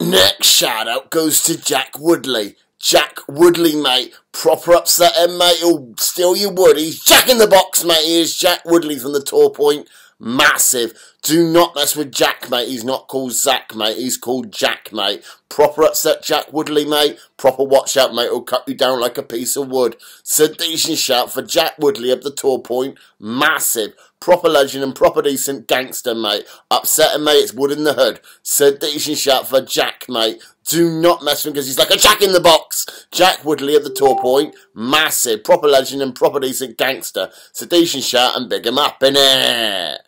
Next shout out goes to Jack Woodley. Jack Woodley, mate. Proper upsetting, eh, mate. He'll steal your wood. He's Jack in the box, mate. He is Jack Woodley from the Torpoint. Massive. Do not mess with Jack, mate. He's not called Zach, mate. He's called Jack, mate. Proper upset Jack Woodley, mate. Proper watch out, mate. He'll cut you down like a piece of wood. Decent shout for Jack Woodley up the Torpoint. Massive. Proper legend and proper decent gangster, mate. Upsetting, mate. It's wood in the hood. Decent shout for Jack, mate. Do not mess with him because he's like a jack in the box. Jack Woodley at the Torpoint. Massive. Proper legend and proper decent gangster. Decent shout and big him up, innit?